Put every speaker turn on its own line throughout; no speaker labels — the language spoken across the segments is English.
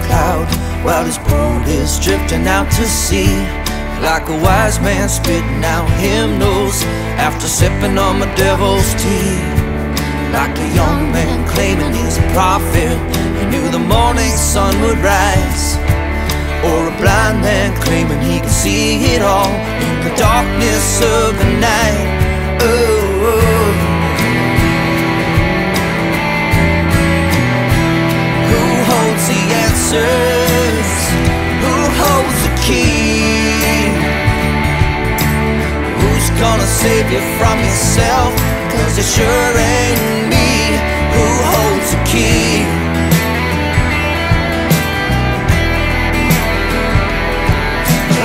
cloud while his boat is drifting out to sea. Like a wise man spitting out hymnals after sipping on the devil's tea. Like a young man claiming he's a prophet, he knew the morning sun would rise. Or a blind man claiming he can see it all in the darkness of the night. Gonna save you from yourself? Cause it sure ain't me. Who holds the key?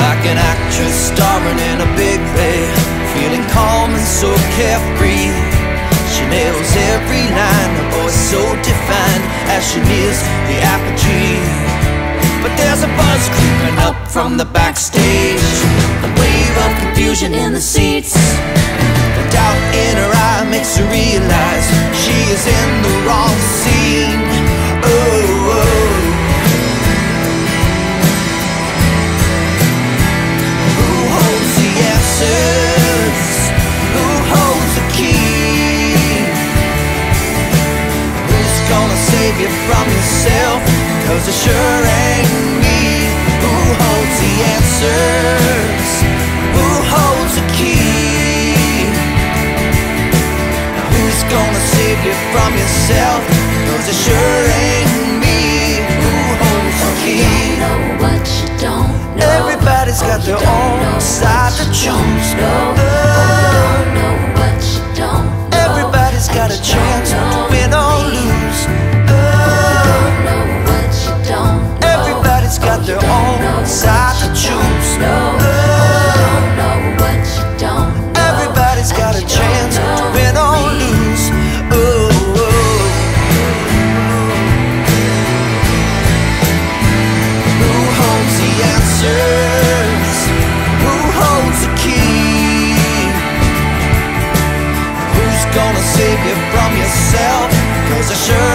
Like an actress starring in a big play Feeling calm and so carefree She nails every line, her voice so defined As she nears the apogee But there's a buzz creeping up from the backstage wave of confusion in the seats The doubt in her eye makes her realize She is in the wrong scene Oh, oh Who holds the answers? Who holds the key? Who's gonna save you from yourself? Cause it sure ain't from yourself. Those it sure ain't me. Who oh, holds the key you don't know what you don't know. Everybody's oh, got their own side to choose. know.
Oh, you don't know what you don't know.
Everybody's got
a
chance to win or lose.
Oh, you don't know
oh.
what you don't know.
Everybody's got their own side to choose.
know. from yourself. Cause I sure